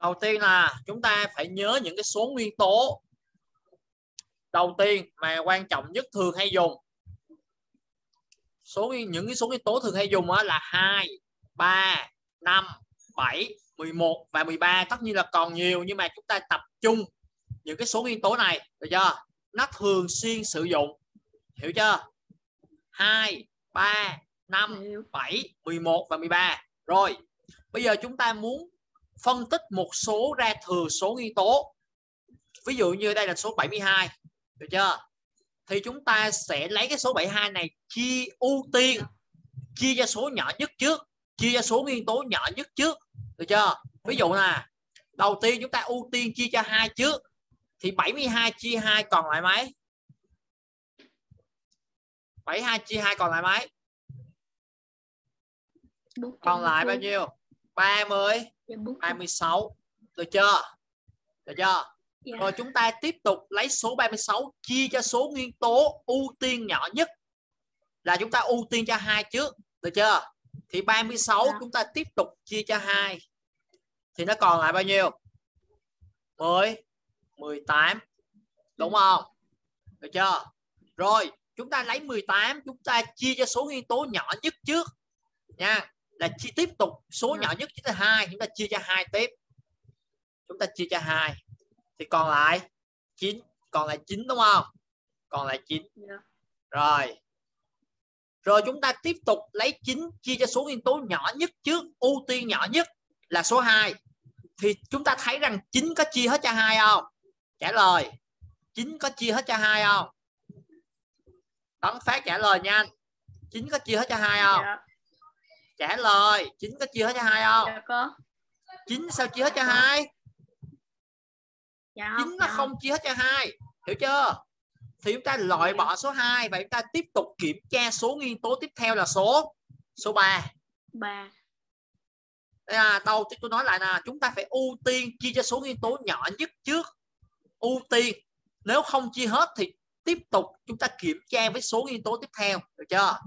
đầu tiên là chúng ta phải nhớ những cái số nguyên tố. Đầu tiên mà quan trọng nhất thường hay dùng. Số những cái số nguyên tố thường hay dùng là 2 3 5 7 11 và 13 tất nhiên là còn nhiều nhưng mà chúng ta tập trung những cái số nguyên tố này. Được chưa? Nó thường xuyên sử dụng. Hiểu chưa? 2 3 5 7 11 và 13 rồi bây giờ chúng ta muốn phân tích một số ra thừa số nguyên tố. Ví dụ như đây là số 72 được chưa? Thì chúng ta sẽ lấy cái số 72 này chia ưu tiên chia cho số nhỏ nhất trước chia cho số nguyên tố nhỏ nhất trước được chưa? Ví dụ là đầu tiên chúng ta ưu tiên chia cho hai trước thì 72 chia 2 còn lại mấy? 72 chia 2 còn lại mấy? Còn lại bao nhiêu 30 26 được chưa? Được chưa? Yeah. rồi chúng ta tiếp tục lấy số 36 chia cho số nguyên tố ưu tiên nhỏ nhất. Là chúng ta ưu tiên cho hai trước. Được chưa? Thì 36 yeah. chúng ta tiếp tục chia cho hai. Thì nó còn lại bao nhiêu? 10 18 đúng không? Được chưa? Rồi chúng ta lấy 18 chúng ta chia cho số nguyên tố nhỏ nhất trước nha là chia tiếp tục số yeah. nhỏ nhất chính là hai chúng ta chia cho hai tiếp. Chúng ta chia cho hai. Thì còn lại 9 còn lại 9 đúng không? Còn lại 9 yeah. rồi. Rồi chúng ta tiếp tục lấy 9 chia cho số nguyên tố nhỏ nhất trước ưu tiên nhỏ nhất là số 2 thì chúng ta thấy rằng 9 có chia hết cho hai không? Trả lời. 9 có chia hết cho hai không? Tấn phát trả lời nha anh. 9 có chia hết cho hai không? Yeah. Trả lời. 9 có chia hết cho hai không? Dạ 9 sao chia hết cho hai? Dạ chính nó dạ. không chia hết cho hai. Hiểu chưa? Thì chúng ta loại bỏ số 2 và chúng ta tiếp tục kiểm tra số nguyên tố tiếp theo là số số 3 ba. Đây là đầu tiên tôi nói lại là chúng ta phải ưu tiên chia cho số nguyên tố nhỏ nhất trước. Ưu tiên. Nếu không chia hết thì tiếp tục chúng ta kiểm tra với số nguyên tố tiếp theo. Được chưa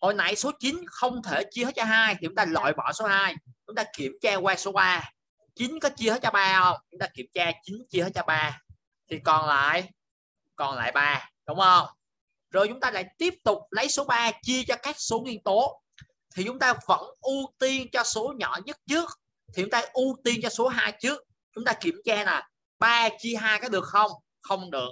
hồi nãy số 9 không thể chia hết cho hai, thì chúng ta loại bỏ số 2 chúng ta kiểm tra qua số 3 9 có chia hết cho 3 không? Chúng ta kiểm tra 9 chia hết cho 3 thì còn lại còn lại 3 đúng không? Rồi chúng ta lại tiếp tục lấy số 3 chia cho các số nguyên tố. Thì chúng ta vẫn ưu tiên cho số nhỏ nhất trước. Thì chúng ta ưu tiên cho số 2 trước. Chúng ta kiểm tra nè 3 chia 2 có được không? Không được.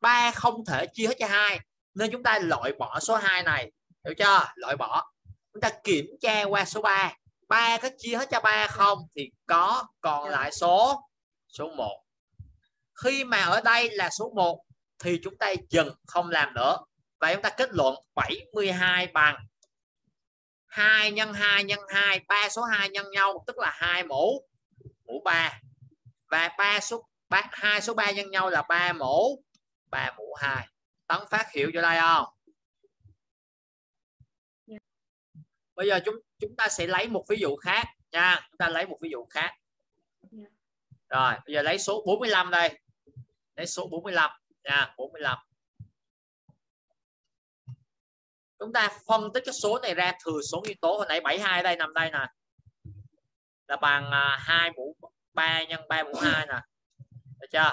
3 không thể chia hết cho 2 nên chúng ta loại bỏ số 2 này hiểu chưa? Loại bỏ. Chúng ta kiểm tra qua số 3 3 có chia hết cho 3 không thì có còn lại số số 1 khi mà ở đây là số 1 thì chúng ta dừng không làm nữa. Và chúng ta kết luận 72 bằng 2 nhân 2 nhân 2 ba số 2 nhân nhau tức là 2 mũ mũ 3 và ba số ba hai số 3 nhân nhau là 3 mũ 3 mũ 2 tấn phát hiểu cho đây không bây giờ chúng chúng ta sẽ lấy một ví dụ khác nha. Chúng ta lấy một ví dụ khác. Rồi, bây giờ lấy số 45 đây. Lấy số 45 nha 45 chúng ta phân tích cái số này ra thừa số nguyên tố hồi nãy 72 đây, nằm đây nè. Là bằng 2 mũ 3 nhân 3 mũ 2 nè. Được chưa?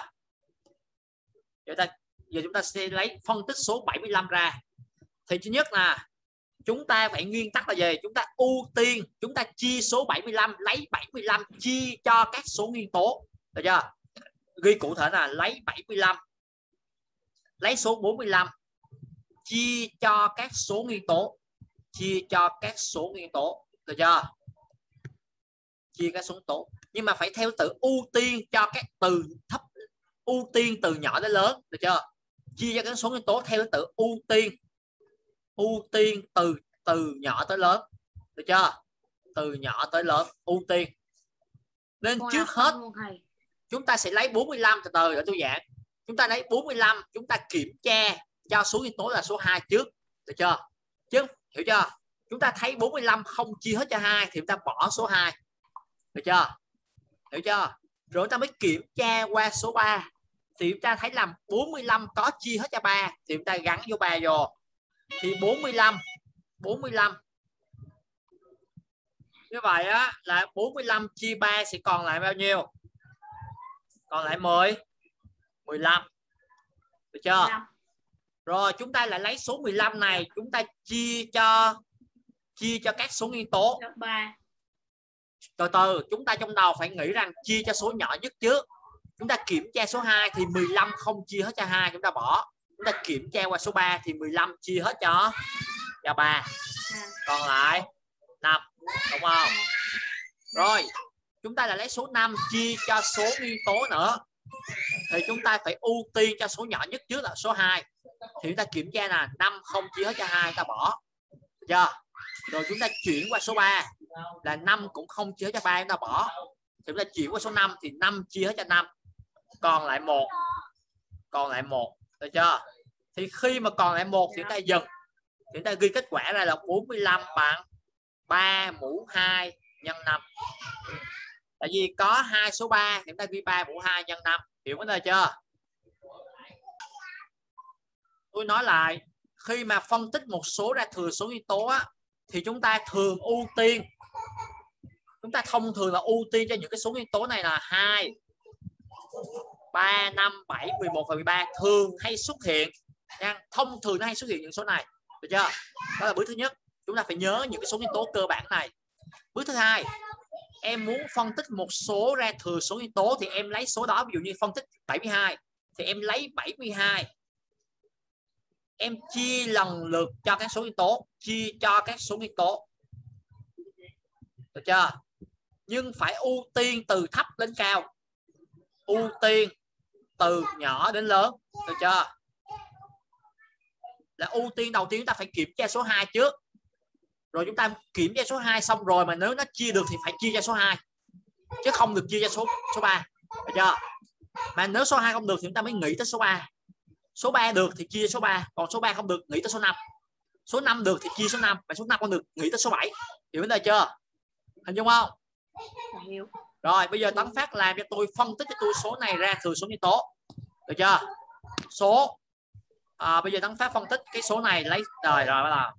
Giờ ta, giờ chúng ta sẽ lấy phân tích số 75 ra. Thì thứ nhất là chúng ta phải nguyên tắc là gì? Chúng ta ưu tiên, chúng ta chia số 75 lấy 75 chia cho các số nguyên tố. Được chưa? Ghi cụ thể là lấy 75 lấy số 45 chia cho các số nguyên tố, chia cho các số nguyên tố. Được chưa? Chia các số nguyên tố. Nhưng mà phải theo từ ưu tiên cho các từ thấp, ưu tiên từ nhỏ đến lớn. Được chưa? Chia cho các số nguyên tố theo từ ưu tiên ưu tiên từ từ nhỏ tới lớn được chưa? Từ nhỏ tới lớn ưu tiên. Nên trước hết chúng ta sẽ lấy 45 từ từ để tôi giảng. Chúng ta lấy 45 chúng ta kiểm tra cho số nguyên tố là số 2 trước được chưa? Chứ hiểu chưa? Chúng ta thấy 45 không chia hết cho hai thì chúng ta bỏ số 2 được chưa? Hiểu chưa? Rồi chúng ta mới kiểm tra qua số 3 thì chúng ta thấy là 45 có chia hết cho 3 thì chúng ta gắn vô 3 vô thì 45 45 như vậy á là 45 chia 3 sẽ còn lại bao nhiêu? Còn lại 10 15 được chưa? 15. rồi chúng ta lại lấy số 15 này chúng ta chia cho chia cho các số nguyên tố. Gấp 3. từ từ chúng ta trong đầu phải nghĩ rằng chia cho số nhỏ nhất trước. Chúng ta kiểm tra số 2 thì 15 không chia hết cho hai chúng ta bỏ chúng ta kiểm tra qua số 3 thì 15 chia hết cho cho 3 còn lại 5 đúng không? Rồi, chúng ta là lấy số 5 chia cho số nguyên tố nữa. Thì chúng ta phải ưu tiên cho số nhỏ nhất trước là số 2 thì chúng ta kiểm tra là 5 không chia hết cho 2 ta bỏ. Được chưa? Rồi chúng ta chuyển qua số 3 là 5 cũng không chia hết cho 3 chúng ta bỏ. Thì chúng ta chuyển qua số 5 thì 5 chia hết cho 5 còn lại một. Còn lại một được chưa? Thì khi mà còn lại một thì chúng ta dừng thì chúng ta ghi kết quả ra là 45 bằng 3 mũ 2 nhân 5 tại vì có hai số 3 thì chúng ta ghi 3 mũ 2 nhân 5 hiểu vấn đề chưa? Tôi nói lại khi mà phân tích một số ra thừa số nguyên tố á, thì chúng ta thường ưu tiên chúng ta thông thường là ưu tiên cho những cái số nguyên tố này là 2 3 5 7 11 và 13 thường hay xuất hiện nha. thông thường nó hay xuất hiện những số này, được chưa? Đó là bước thứ nhất. Chúng ta phải nhớ những cái số nguyên tố cơ bản này. Bước thứ hai, em muốn phân tích một số ra thừa số nguyên tố thì em lấy số đó. Ví dụ như phân tích 72 thì em lấy 72 em chia lần lượt cho các số nguyên tố, chia cho các số nguyên tố. Được chưa? Nhưng phải ưu tiên từ thấp đến cao. Ưu tiên từ nhỏ đến lớn. Được chưa? Là ưu tiên đầu tiên chúng ta phải kiểm tra số 2 trước. Rồi chúng ta kiểm tra số 2 xong rồi mà nếu nó chia được thì phải chia cho số 2 chứ không được chia cho số số 3 được chưa? Mà nếu số 2 không được thì chúng ta mới nghĩ tới số 3 số 3 được thì chia số 3 còn số 3 không được nghĩ tới số 5 số 5 được thì chia số 5 mà số 5 không được nghĩ tới số 7 hiểu vấn đề chưa? Hình dung không? Hiểu rồi bây giờ tấn phát làm cho tôi phân tích cho tôi số này ra thừa số nguyên tố được chưa? Số à, bây giờ tấn phát phân tích cái số này lấy rồi rồi bắt đầu.